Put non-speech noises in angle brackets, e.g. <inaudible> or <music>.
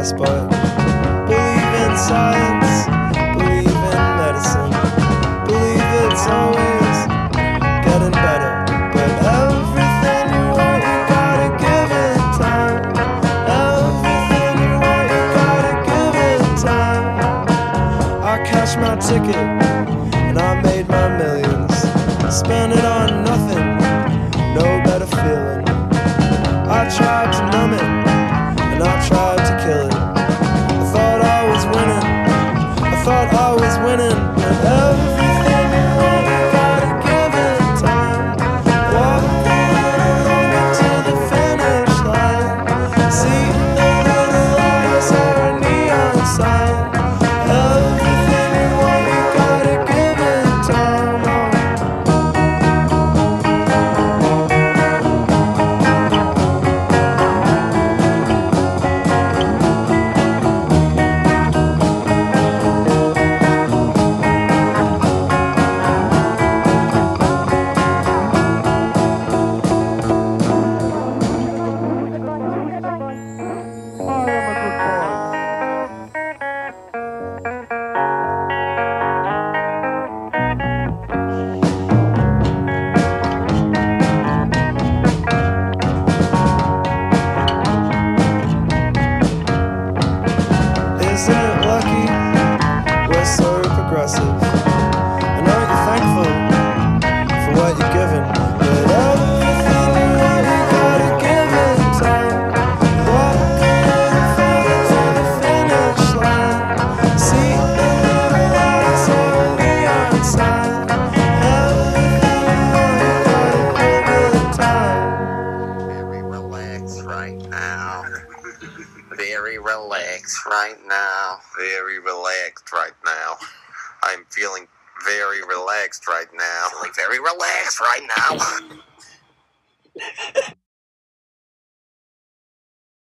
this, but believe in science, believe in medicine, believe it's always getting better. But everything you want, you gotta give it time. Everything you want, you gotta give it time. I cashed my ticket and I made my millions. Spent it on nothing, no better winning, progressive? And aren't you thankful for what you're given? Very relaxed right now. Very relaxed right now. I'm feeling very relaxed right now. Feeling very relaxed right now. <laughs>